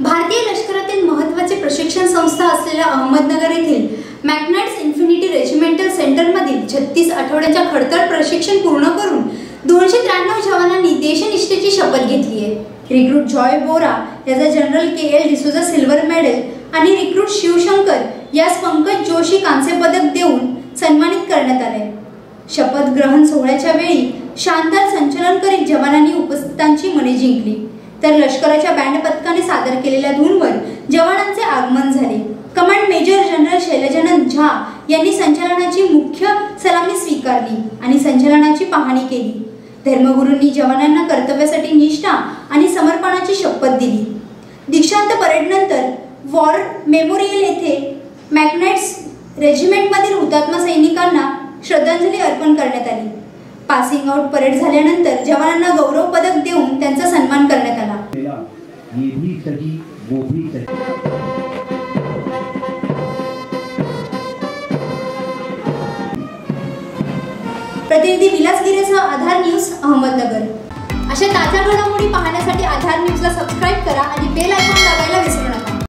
भारतीय लष्करातील महत्त्वाचे प्रशिक्षण संस्था असलेल्या अहमदनगर येथील मॅग्नाइट्स इन्फिनिटी रेजिमेंटल सेंटरमधील छत्तीस आठवड्याच्या खडतर प्रशिक्षण पूर्ण करून दोनशे त्र्याण्णव जवानांनी देशनिष्ठेची शपथ घेतली आहे. रिक्रूट जॉय बोरा याचा general K L D'Souza silver medal आणि रिक्रूट शिवशंकर यास पंकज जोशी कांस्य पदक देऊन सन्मानित करण्यात आले. शपथ ग्रहण सोहळ्याच्या वेळी शानदार संचलन करीत जवानांनी उपस्थितांची मने जिंकली. तर लष्कराच्या बँड पथकाने सादर केलेल्या धूनवर जवानांचे आगमन झाले. कमांड मेजर जनरल शैलजानंद झा यांनी संचलनाची मुख्य सलामी स्वीकारली आणि संचलनाची पाहणी केली. धर्मगुरूंनी जवानांना कर्तव्यासाठी निष्ठा आणि समर्पणाची शपथ दिली. दीक्षांत परेडनंतर वॉर मेमोरियल येथे मॅग्नेट्स रेजिमेंटमधील हुतात्मा सैनिकांना श्रद्धांजली अर्पण करण्यात आली. पासिंग आउट परेड झाल्यानंतर जवानांना गौरव पदक देऊन त्यांचा सन्मान करण्यात आला मिला ये भी सही वो भी सही। प्रतिनिधी विलास गिरेसह आधार न्यूज अहमदनगर. अशा ताज्या घडामोडी पाहण्यासाठी आधार न्यूजला सबस्क्राईब